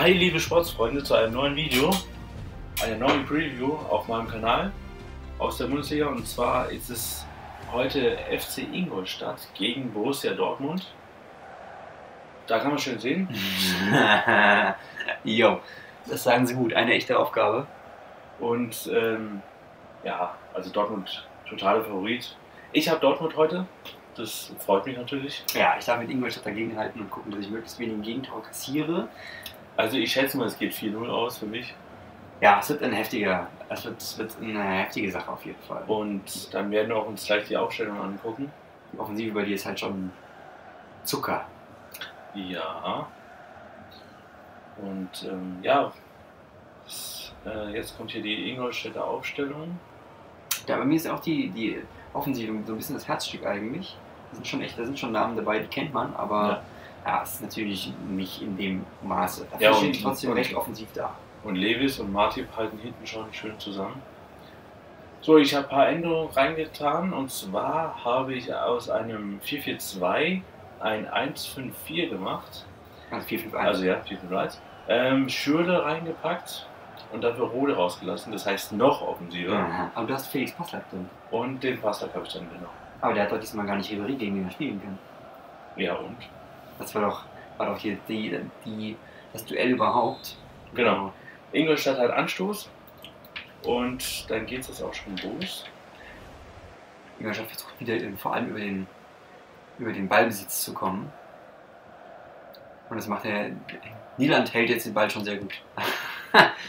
Hi liebe Sportsfreunde zu einem neuen Video, einer neuen Preview auf meinem Kanal aus der Bundesliga und zwar ist es heute FC Ingolstadt gegen Borussia Dortmund. Da kann man schön sehen. jo, das sagen sie gut, eine echte Aufgabe. Und ähm, ja, also Dortmund totaler Favorit. Ich habe Dortmund heute, das freut mich natürlich. Ja, ich darf mit Ingolstadt dagegen halten und gucken, dass ich möglichst wenig Gegentor kassiere. Also ich schätze mal, es geht 4-0 aus für mich. Ja, es wird ein heftiger, es wird, es wird eine heftige Sache auf jeden Fall. Und dann werden wir auch uns gleich die Aufstellung angucken. Die Offensive bei dir ist halt schon Zucker. Ja. Und ähm, ja, das, äh, jetzt kommt hier die Ingolstädter Aufstellung. Ja, bei mir ist auch die, die Offensive so ein bisschen das Herzstück eigentlich. Da sind schon echt, da sind schon Namen dabei, die kennt man, aber ja, es ist natürlich nicht in dem Maße. Dafür Ja, stehen und- die trotzdem und- recht offensiv da. Und Levis und Martip halten hinten schon schön zusammen. So, ich habe ein paar Änderungen reingetan. Und zwar habe ich aus einem 4-4-2 ein 1-5-4 gemacht. Also 4, 5, 1. Also ja, 4-5-1. Ähm, Schürle reingepackt und dafür Rode rausgelassen. Das heißt noch offensiver. Aha. Aber du hast Felix Passlack drin. Und den Pastak habe ich dann genommen. Aber der hat doch diesmal gar nicht Ribéry, gegen den er spielen kann. Ja, und? Das war doch, war doch hier die, die, das Duell überhaupt. Genau. Ingolstadt hat Anstoß. Und dann geht es auch schon los. Ingolstadt versucht wieder vor allem über den, über den Ballbesitz zu kommen. Und das macht er. Nieland hält jetzt den Ball schon sehr gut.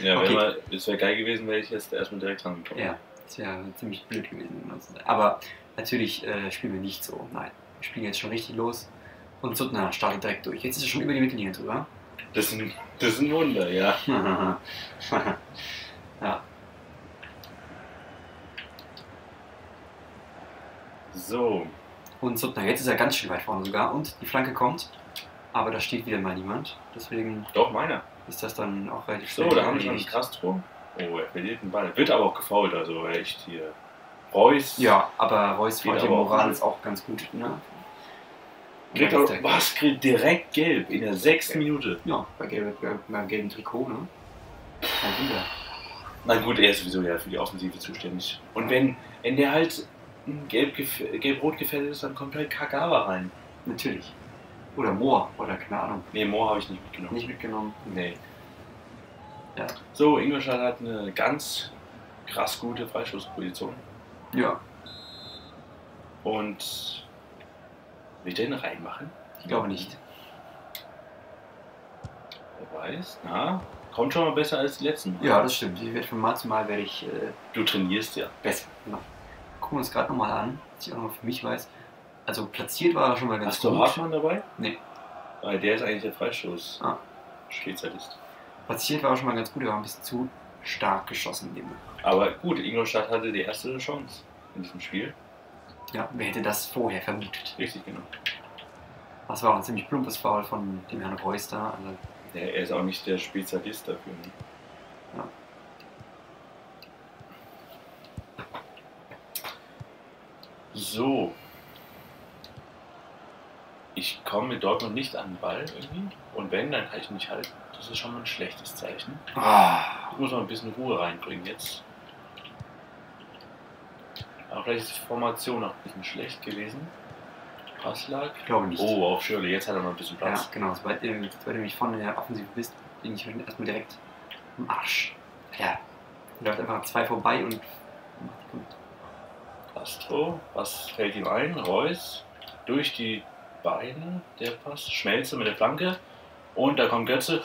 Ja, Okay. wenn man, es wäre geil gewesen, wäre ich jetzt erstmal direkt rangekommen. Ja, das wäre ziemlich blöd gewesen. wenn Aber natürlich äh, spielen wir nicht so. Nein, wir spielen jetzt schon richtig los. Und Suttner startet direkt durch. Jetzt ist er schon über die Mittellinie drüber. Das ist ein, das ist ein Wunder, ja. ja, So, und Suttner, jetzt ist er ganz schön weit vorne sogar. Und die Flanke kommt. Aber da steht wieder mal niemand. Deswegen doch meiner. ist das dann auch relativ So, da haben wir schon. Castro. Oh, er verliert den Ball. Wird aber auch gefault, also echt hier. Reus. Ja, aber Reus aber auch Morales gut. auch ganz gut. Ne? Kriegt der- was? Kriegt direkt gelb in der sechsten Minute. Ja, bei, gelb, bei, beim gelben Trikot, ne? Kein Wunder. Na gut, er ist sowieso ja für die Offensive zuständig. Und wenn, wenn der halt gelb, gef- gelb-rot gefährdet ist, dann kommt halt Kagawa rein. Natürlich. Oder Moor, oder keine Ahnung. Nee, Moore habe ich nicht mitgenommen. Nicht mitgenommen. Nee. Ja. So, Ingolstadt hat eine ganz krass gute Freischussposition. Ja, Und will der den reinmachen? ich glaube nicht. Wer weiß. Na, kommt schon mal besser als die letzten Mal. Ja, das stimmt. Ich werde von Mal zu Mal werde ich äh, Du trainierst ja. besser. Genau. Gucken wir uns gerade nochmal an, dass ich auch noch für mich weiß. Also platziert war er schon mal ganz Hast du gut. Hartmann dabei? Nee. Weil der ist eigentlich der Freistoß. Ah. Spezialist. Platziert war er schon mal ganz gut, er war ein bisschen zu stark geschossen in dem Moment. Aber gut, Ingolstadt hatte die erste Chance in diesem Spiel. Ja, wer hätte das vorher vermutet? Richtig genau. Das war auch ein ziemlich plumpes Foul von dem Herrn Reus da. Also, Ja, er ist auch nicht der Spezialist dafür. Ne? Ja. So. Ich komme mit Dortmund nicht an den Ball irgendwie. Und wenn, dann kann ich nicht halten. Das ist schon mal ein schlechtes Zeichen. ah, Ich muss mal ein bisschen Ruhe reinbringen jetzt. Aber vielleicht ist die Formation auch ein bisschen schlecht gewesen. Passlag. ich glaube nicht. Oh, auf Schirle, jetzt hat er noch ein bisschen Ja, Platz. genau. Sobald, ihr- sobald du nämlich vorne in der Offensive bist, bin ich erstmal direkt am Arsch. Ja. Läuft einfach zwei vorbei und Castro, was fällt ihm ein? Reus durch die Beine, der Pass, Schmelze mit der Flanke und da kommt Götze,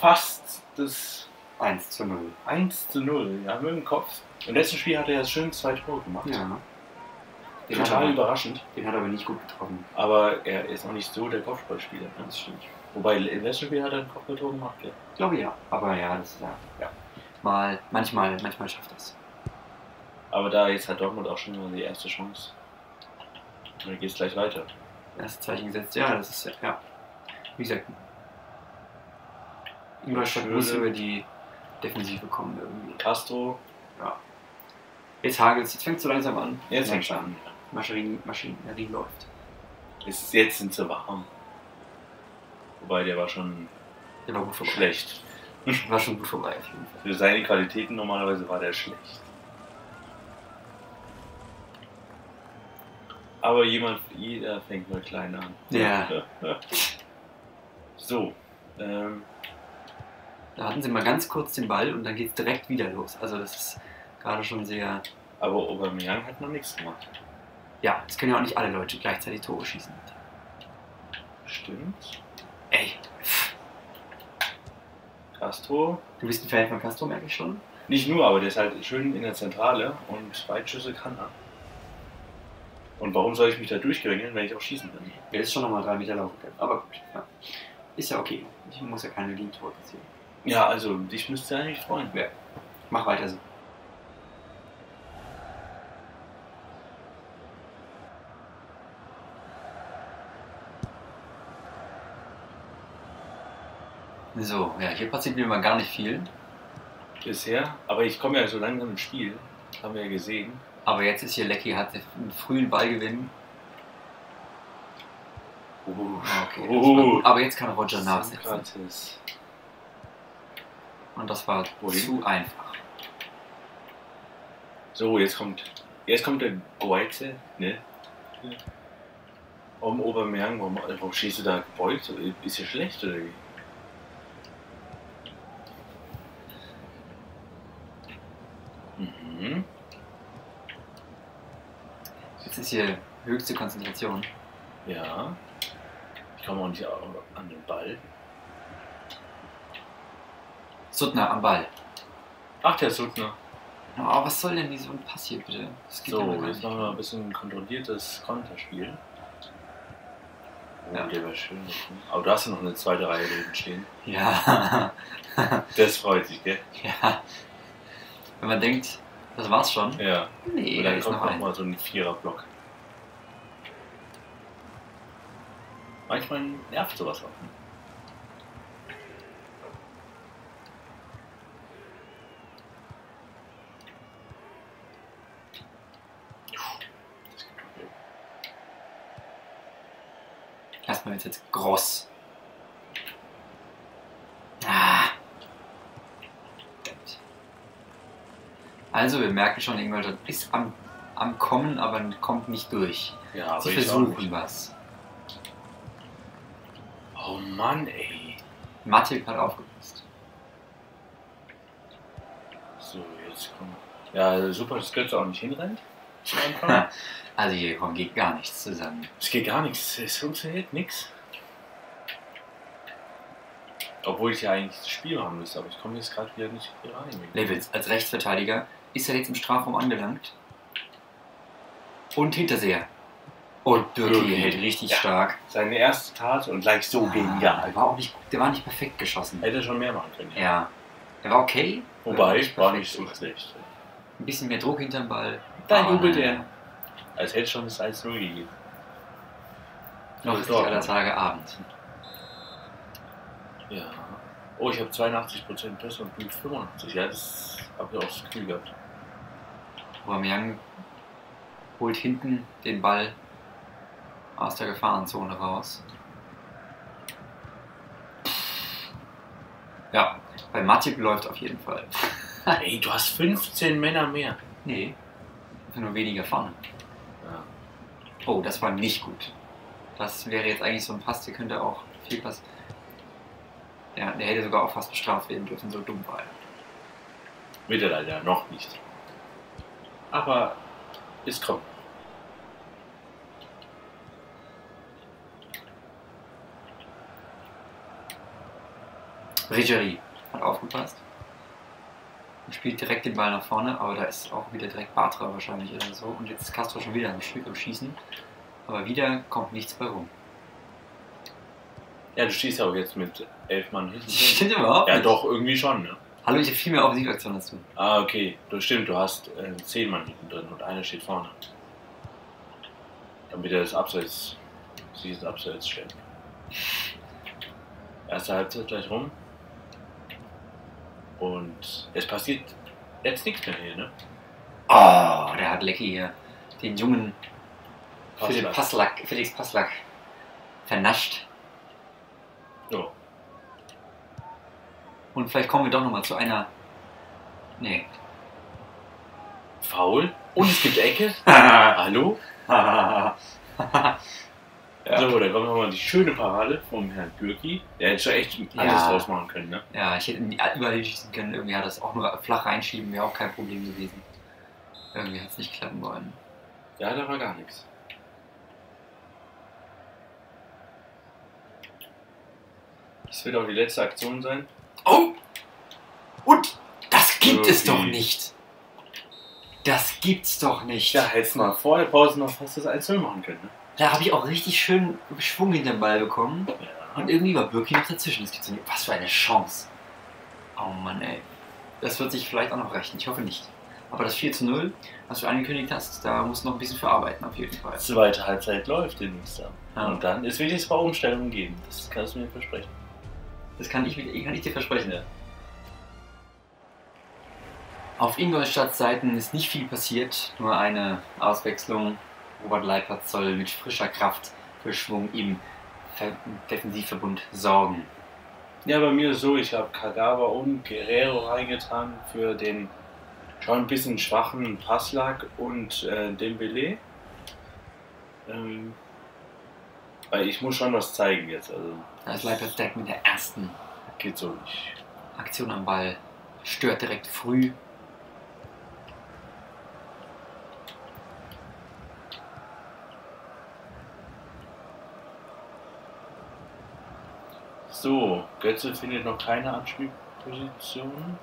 fast das 1 zu 0. 1 zu 0, ja, mit dem Kopf. Im letzten Spiel hat er ja schön zwei Tore gemacht. Ja. Den Total er, überraschend, den hat er aber nicht gut getroffen. aber er ist noch nicht so der Kopfballspieler. Ne? Das stimmt. Wobei im letzten Spiel hat er ein Kopfballtor gemacht, ja. Ich glaube ja. Aber ja, das ist ja. ja. Mal, manchmal, manchmal schafft das. Aber da jetzt hat Dortmund auch schon mal die erste Chance. Und dann geht es gleich weiter. Erstes Zeichen gesetzt, ja, das ist ja. Wie gesagt. Ingolstadt muss über die Defensive kommen irgendwie. Castro, Jetzt hagelt jetzt fängt es so langsam an. jetzt fängt Ja, an. Maschinerie, Maschinerie läuft. Ist, jetzt sind sie warm. Wobei der war schon Der war gut vorbei. schlecht. War schon gut vorbei auf jeden Fall. Für seine Qualitäten normalerweise war der schlecht. Aber jemand, jeder fängt mal klein an. Ja. So, ähm, Da hatten sie mal ganz kurz den Ball und dann geht es direkt wieder los. Also das ist gerade schon sehr. aber Aubameyang hat noch nichts gemacht. Ja, es können ja auch nicht alle Leute gleichzeitig Tore schießen. Stimmt. Ey, Castro. du bist ein Fan von Castro, merke ich schon. Nicht nur, aber der ist halt schön in der Zentrale und Weitschüsse kann er. Und warum soll ich mich da durchgeringeln, wenn ich auch schießen kann? Der ist schon nochmal drei Meter laufen können. Aber gut, ja. Ist ja okay. Ich muss ja keine Gegentore kassieren. Ja, also dich müsste ja nicht freuen. Ja. Mach weiter so. So, ja, hier passiert mir mal gar nicht viel. Bisher, aber ich komme ja so langsam ins Spiel. Haben wir ja gesehen. Aber jetzt ist hier Lecky, hat einen frühen Ballgewinn. Uh, Okay, das war gut. Aber jetzt kann Roger nachsetzen. Sokrates. Und das war Wohin? zu einfach. So, jetzt kommt, jetzt kommt der Goetze, ne? Um Obermergen, warum, warum stehst du da gebeugt? Ist ja schlecht oder wie? Mhm. Jetzt ist hier höchste Konzentration. Ja. Ich komme auch nicht an den Ball. Suttner am Ball. Ach, der Suttner. Oh, was soll denn so ein Pass hier bitte? So, jetzt machen wir ein bisschen kontrolliertes Konterspiel. Oh, Ja. der war schön. Aber du hast ja noch eine zweite Reihe neben stehen. Ja. Das freut sich, gell? ja. Wenn man denkt, das war's schon. Ja. Nee, Und da dann ist kommt noch noch mal so ein Viererblock. Manchmal nervt sowas auch. Jetzt Gross. Ah. Also, wir merken schon, Ingolstadt ist am, am Kommen, aber kommt nicht durch. Ja, Sie versuchen was. Oh Mann, ey. Matip hat aufgepasst. So, jetzt kommt. Ja, super, dass Götze auch nicht hinrennt. Also, hier kommt geht gar nichts zusammen. Es geht gar nichts. Es funktioniert nichts. Obwohl ich ja eigentlich das Spiel machen müsste, aber ich komme jetzt gerade wieder nicht hier rein. Levels als Rechtsverteidiger ist er jetzt im Strafraum angelangt. Und Hinterseher. Und Birki hält richtig Ja. stark. Seine erste Tat und gleich so Ah, genial. Der war auch nicht, der war nicht perfekt geschossen. Hätte schon mehr machen können. Ja. Er war okay. Wobei, war perfekt nicht so schlecht. Ein bisschen mehr Druck hinterm Ball. Dann Aber jubelt er. Als hätte schon das 1-0 gegeben. Noch ist nicht aller Tage Abend. Ja. Oh, ich habe 82% Pässe und du 85. Ja, das habe ich auch das Gefühl gehabt. Aubameyang holt hinten den Ball aus der Gefahrenzone raus. Ja, bei Matip läuft auf jeden Fall. Ey, du hast 15 Männer mehr. Nee, nur weniger vorne. Ja. Oh, das war nicht gut. Das wäre jetzt eigentlich so ein Pass, der könnte auch viel Pass. Ja, der hätte sogar auch fast bestraft werden dürfen, so dumm war er. Wird er leider noch nicht. Aber es kommt. Rigerie hat aufgepasst. Und spielt direkt den Ball nach vorne, aber da ist auch wieder direkt Bartra wahrscheinlich oder so. Und jetzt ist Castro schon wieder ein Stück am Schießen. Aber wieder kommt nichts bei rum. Ja, du stehst ja auch jetzt mit elf Mann hinten. drin. Stimmt überhaupt Ja, nicht. doch, irgendwie schon, ne? Hallo, ich habe viel mehr Offensivaktionen als du. Ah, okay. Das stimmt, du hast äh, zehn Mann hinten drin und einer steht vorne. Damit er das Abseits, sich das Abseits stellt. Erste Halbzeit gleich rum. Und es passiert jetzt nichts mehr hier, ne? Oh, der hat Lecky hier den jungen Philipp. Passlack, Felix Passlack vernascht. So. Und vielleicht kommen wir doch nochmal zu einer. Nee. Faul. Und es gibt Ecke. Hallo? ja. So, dann kommt nochmal die schöne Parade vom Herrn Gürki. Der hätte schon echt alles Ja. draus machen können, ne? ja, ich hätte ihn überall schießen können. Irgendwie hat das auch nur flach reinschieben, wäre auch kein Problem gewesen. Irgendwie hat es nicht klappen wollen. Ja, da war gar nichts. Das wird auch die letzte Aktion sein. Oh! Und das gibt es doch nicht! Das gibt's doch nicht! Ja, hättest mal vor der Pause noch fast das 1-0 machen können, ne? Da habe ich auch richtig schön Schwung hinter den Ball bekommen. Ja. Und irgendwie war Birki noch dazwischen. Das gibt's nicht. Was für eine Chance! Oh Mann, ey. Das wird sich vielleicht auch noch rächen. Ich hoffe nicht. Aber das 4 zu 0, was du angekündigt hast, da musst du noch ein bisschen verarbeiten, auf jeden Fall. Zweite Halbzeit läuft demnächst. Ja. Und dann, wird jetzt ein paar Umstellungen geben. Das kannst du mir versprechen. Das kann ich, kann ich dir versprechen. Auf Ingolstadts Seiten ist nicht viel passiert, nur eine Auswechslung. Robert Leipert soll mit frischer Kraft für Schwung im Ver- Defensivverbund sorgen. Ja, bei mir ist so, ich habe Kagawa und Guerrero reingetan für den schon ein bisschen schwachen Passlag und äh, Dembele. Ähm, ich muss schon was zeigen jetzt, also Da ist Leipert direkt mit der ersten geht so nicht. Aktion am Ball. Stört direkt früh. So, Götze findet noch keine Anspielposition.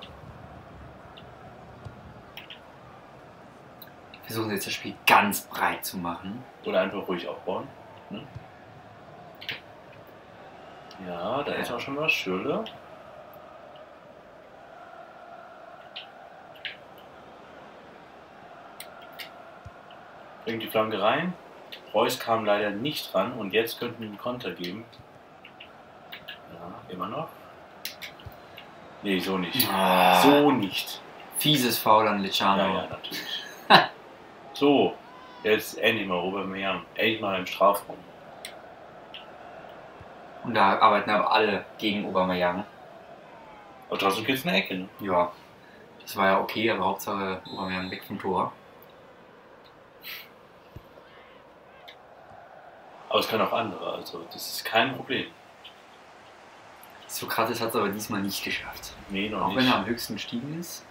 Versuchen sie jetzt das Spiel ganz breit zu machen. Oder einfach ruhig aufbauen. Ne? Ja, da ist auch schon was. Schürle. Bringt die Flanke rein. Reus kam leider nicht ran und jetzt könnten wir einen Konter geben. Ja, immer noch. Nee, so nicht. Ah. So nicht. Fieses Foul an Ja, Luciano. ja, natürlich. so, jetzt endlich mal Aubameyang. Endlich mal im Strafraum. Und da arbeiten aber alle gegen Aubameyang. Aber trotzdem gibt es eine Ecke, ne? Ja, das war ja okay, aber Hauptsache Aubameyang weg vom Tor. Aber es können auch andere, also das ist kein Problem. Sokrates hat es aber diesmal nicht geschafft. Nee, noch Auch nicht. wenn er am höchsten gestiegen ist.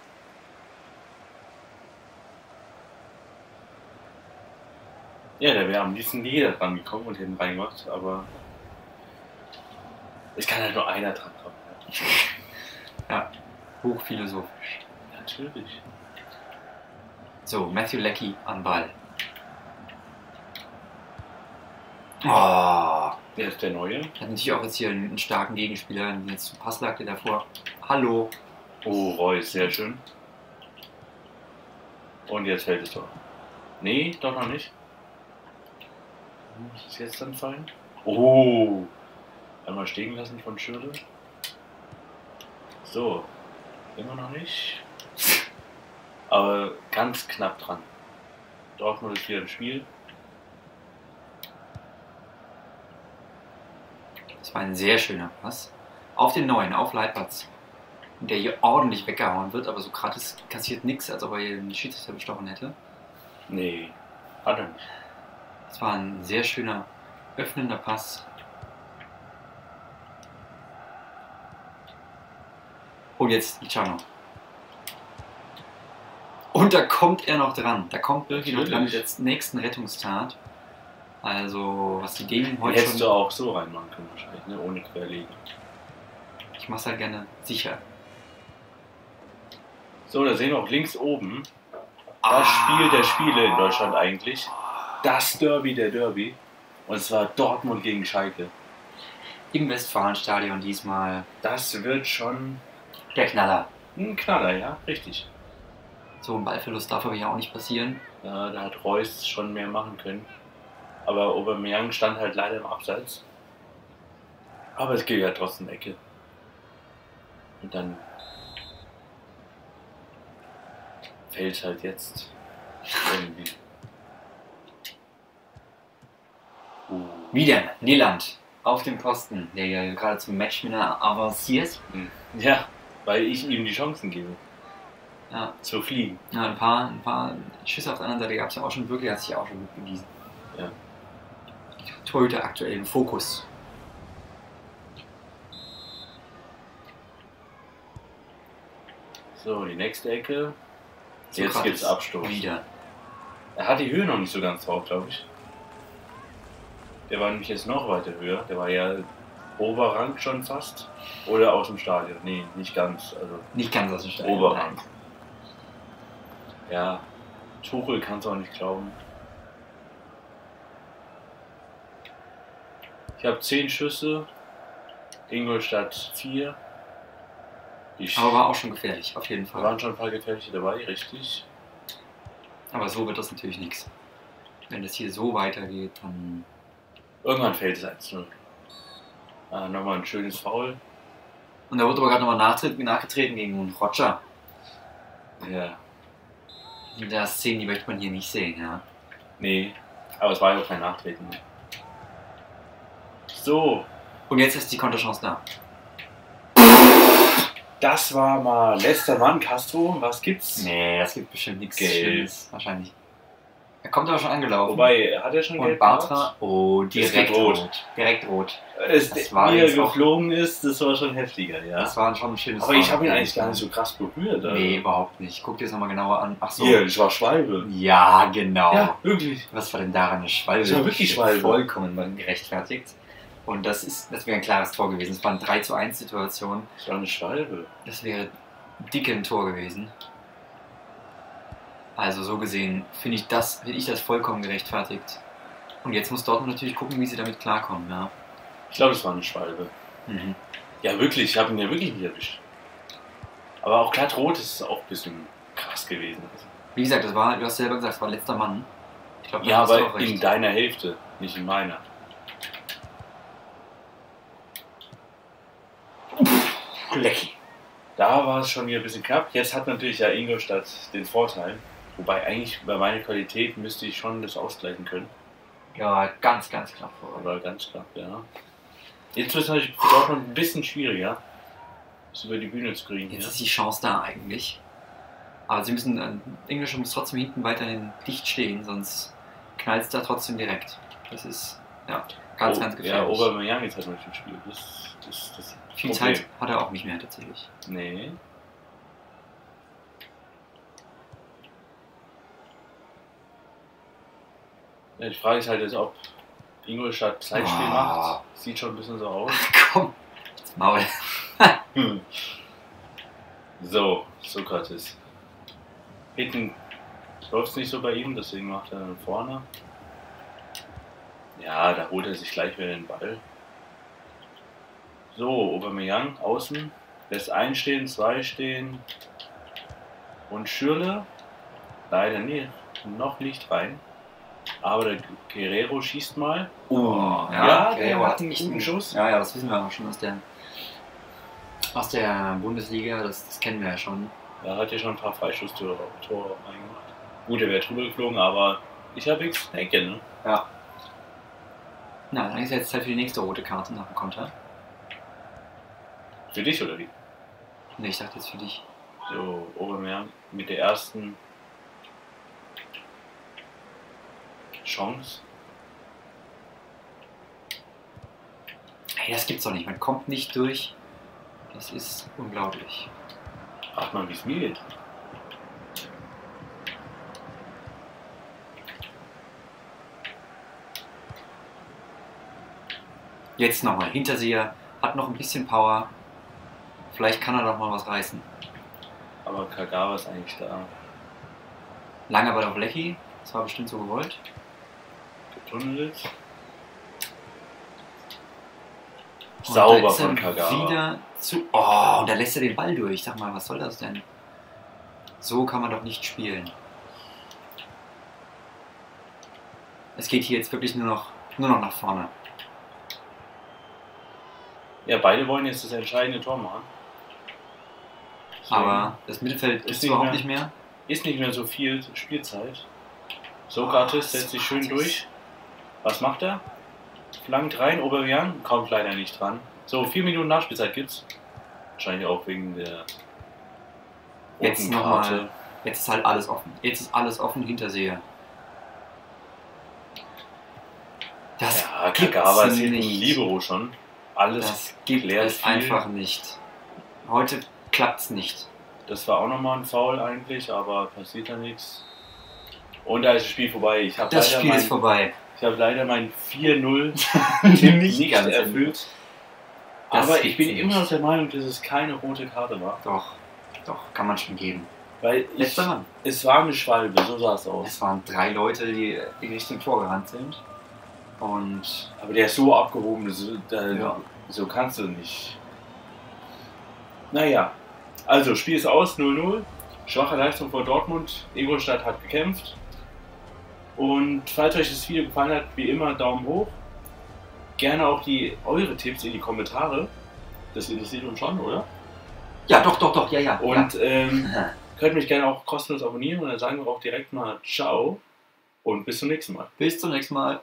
Ja, da wäre am liebsten jeder dran gekommen und hinten reingemacht, aber es kann halt nur einer dran kommen. Ja, hochphilosophisch. Natürlich. So, Matthew Leckie am Ball. Oh, Der ist der Neue. hat natürlich auch jetzt hier einen, starken Gegenspieler. Jetzt Passlag, der davor. Hallo. Oh, Reus, sehr schön. Und jetzt fällt es doch. Nee, doch noch nicht. Muss es jetzt dann fallen? Oh! Einmal stehen lassen von Schürle. So. Immer noch nicht. Aber ganz knapp dran. Dortmund ist wieder im Spiel. Das war ein sehr schöner Pass. Auf den neuen, auf Leitplatz. Der hier ordentlich weggehauen wird, aber Sokrates kassiert nichts, als ob er hier den Schiedsrichter bestochen hätte. Nee, hat er nicht. Das war ein sehr schöner öffnender Pass. Und jetzt Luciano. Und da kommt er noch dran. Da kommt Birki noch dran mit der nächsten Rettungstat. Also, was die Dänen heute hättest du auch so reinmachen können wahrscheinlich, ne? ohne Querlegen. Ich mach's halt gerne sicher. So, da sehen wir auch links oben das Spiel der Spiele in Deutschland eigentlich. Das Derby der Derby. Und zwar Dortmund gegen Schalke. Im Westfalenstadion diesmal Das wird schon der Knaller. ein Knaller, ja, richtig. So ein Ballverlust darf aber ja auch nicht passieren. Ja, da hat Reus schon mehr machen können. Aber Aubameyang stand halt leider im Abseits. Aber es gilt ja trotzdem Ecke. Und dann fällt halt jetzt irgendwie. Uh. Wieder Nieland auf dem Posten, der ja gerade zum Matchwinner avanciert. Hm. Ja, Weil ich ihm die Chancen gebe. Ja. Zu fliegen. Ja, ein paar, ein paar Schüsse auf der anderen Seite gab es ja auch schon wirklich, hat sich auch schon gut bewiesen. Ja. Torhüter aktuell im Fokus. So, die nächste Ecke. Jetzt Sokrates gibt's Abstoß. Wieder. Er hat die Höhe noch nicht so ganz drauf, glaube ich. Der war nämlich jetzt noch weiter höher. Der war ja Oberrang schon fast. Oder aus dem Stadion. Nee, nicht ganz. Also, Nicht ganz aus dem Stadion. Oberrang. nein. ja. Tuchel kann es auch nicht glauben. Ich habe 10 Schüsse. Ingolstadt 4. Ich Aber war auch schon gefährlich, auf jeden da Fall. waren schon ein paar gefährliche dabei, richtig. Aber so wird das natürlich nichts. Wenn das hier so weitergeht, dann. Irgendwann fällt es 1-0. Ah, nochmal ein schönes Foul. Und da wurde aber gerade nochmal nachgetreten gegen Roger. Ja. In der Szene, die möchte man hier nicht sehen, ja. Nee, aber es war ja auch kein Nachtreten mehr. So, Und jetzt ist die Konterchance da. das war mal letzter Mann, Castro. Was gibt's? Nee, das gibt bestimmt nichts Gelb. Schlimmes, wahrscheinlich. Kommt aber schon angelaufen. Wobei, hat er schon und gelb Bartra, oh, direkt rot. rot. Direkt rot. Es, Das war wie er jetzt auch- geflogen ist, das war schon heftiger, ja. Das war schon ein schönes aber ich habe ihn eigentlich gar nicht so krass berührt. Also. Nee, überhaupt nicht. Guck dir das nochmal genauer an. Ach so. Hier, das war Schwalbe. Ja, genau. Ja, wirklich. Was war denn daran eine Schwalbe? Das war wirklich Schwalbe. Vollkommen gerechtfertigt. Und das ist, das wäre ein klares Tor gewesen. Es war eine 3 zu 1 Situation. Das war eine Schwalbe. Das wäre dick ein Tor gewesen. Also so gesehen finde ich das, finde ich das vollkommen gerechtfertigt. Und jetzt muss Dortmund natürlich gucken, wie sie damit klarkommen, ja. Ich glaube, das war eine Schwalbe. Mhm. Ja, wirklich. Ich habe ihn ja wirklich nicht erwischt. Aber auch glatt rot ist auch ein bisschen krass gewesen. Wie gesagt, das war, du hast selber gesagt, es war letzter Mann. Ich glaube, da Ja, aber in deiner Hälfte, nicht in meiner. Lecky. Da war es schon wieder ein bisschen knapp. Jetzt hat natürlich ja Ingolstadt den Vorteil. Wobei eigentlich bei meiner Qualität müsste ich schon das ausgleichen können. Ja, ganz, ganz knapp vor. Aber ganz knapp, ja. Jetzt wird es natürlich für Dortmund ein bisschen schwieriger, das über die Bühne zu kriegen. Jetzt Ja. ist die Chance da eigentlich. Aber sie müssen, äh, Englisch muss trotzdem hinten weiterhin dicht stehen, sonst knallt es da trotzdem direkt. Das ist, ja, ganz, Oh, ganz Ja, gefährlich. Obermeier jetzt hat man im Spiel. Das, das, das Viel Problem. Zeit hat er auch nicht mehr tatsächlich. Nee. Ja, die Frage ist halt jetzt, ob Ingolstadt Zeitspiel Ah. macht. Sieht schon ein bisschen so aus. Komm, ins Maul. Hm. So, Sokrates. Hinten läuft es nicht so bei ihm, deswegen macht er dann vorne. Ja, da holt er sich gleich wieder den Ball. So, Aubameyang außen, lässt einen stehen, zwei stehen. Und Schürle, leider nie, noch nicht rein. Aber der Guerrero schießt mal. Oh, ja, okay, der hat einen guten Schuss. Ja, ja, das wissen wir auch schon aus der, aus der Bundesliga, das, das kennen wir ja schon. Er hat ja schon ein paar Freistoßtore Tore reingemacht. Gut, er wäre drüber geflogen, aber ich habe nichts Ecke, ne? Na, dann ist jetzt Zeit für die nächste rote Karte nach dem Konter. Für dich oder wie? Ne, ich dachte jetzt für dich. So, Obermeier mit der ersten Chance. Ey, das gibt's doch nicht. Man kommt nicht durch. Das ist unglaublich. Ach mal, wie es mir geht. Jetzt nochmal. Hinterseher hat noch ein bisschen Power. Vielleicht kann er doch mal was reißen. Aber Kagawa ist eigentlich da. Langer Ball auf Lecky. Das war bestimmt so gewollt. Da Sauber er von Kagawa. Wieder zu. Oh, und da lässt er den Ball durch. Sag mal, was soll das denn? So kann man doch nicht spielen. Es geht hier jetzt wirklich nur noch, nur noch nach vorne. Ja, beide wollen jetzt das entscheidende Tor machen. Deswegen Aber das Mittelfeld Ist ist nicht überhaupt mehr- nicht mehr. ist nicht mehr so viel Spielzeit. Sokrates setzt sich schön durch. Was macht er? Flankt rein, Obermeier kommt leider nicht dran. So, vier Minuten Nachspielzeit gibt's. Wahrscheinlich auch wegen der Jetzt roten noch Karte. mal. Jetzt ist halt alles offen. Jetzt ist alles offen Hinterseher. Das Ja, Kagawa ist hinten. Libero schon. Alles Das gibt es viel. einfach nicht. Heute klappt's nicht. Das war auch nochmal ein Foul eigentlich, aber passiert da nichts. Und da ist das Spiel vorbei. Das Spiel ist vorbei. Ich hab leider mein 4-0 nicht, ganz erfüllt. Aber ich bin nicht. immer noch der Meinung, dass es keine rote Karte war. Doch, doch, kann man schon geben. Weil ich, es war eine Schwalbe, so sah es aus. Es waren drei Leute, die in Richtung Tor gerannt sind. Und Aber der ist so abgehoben, so, da, Ja. so kannst du nicht. Naja, also Spiel ist aus, 0-0. Schwache Leistung von Dortmund. Ingolstadt hat gekämpft. Und falls euch das Video gefallen hat, wie immer Daumen hoch. Gerne auch die eure Tipps in die Kommentare. Das interessiert uns schon, oder? ja, doch, doch, doch, ja, ja. Und ähm, ja. könnt mich gerne auch kostenlos abonnieren und dann sagen wir auch direkt mal Ciao und bis zum nächsten Mal. Bis zum nächsten Mal.